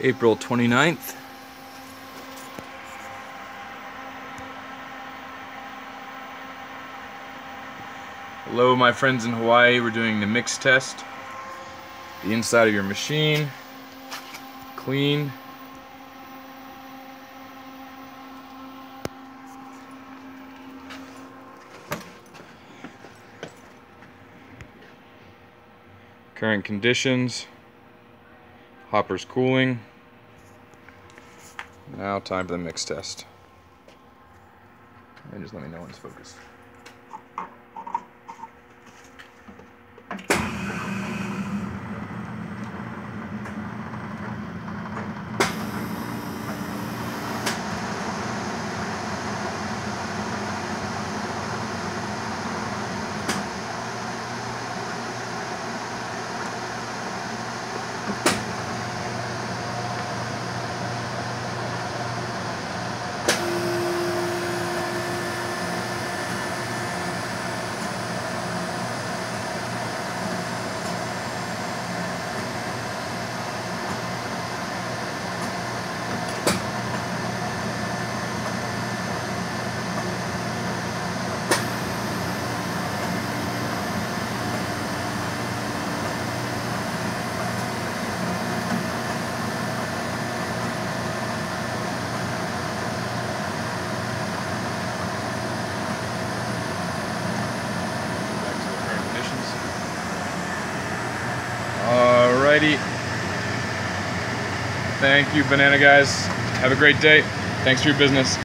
April 29th. Hello my friends in Hawaii, we're doing the mix test. The inside of your machine, clean. Current conditions. Hopper's cooling. Now time for the mix test. And just let me know when it's focused. Back to the current conditions. Thank you, banana guys. Have a great day. Thanks for your business.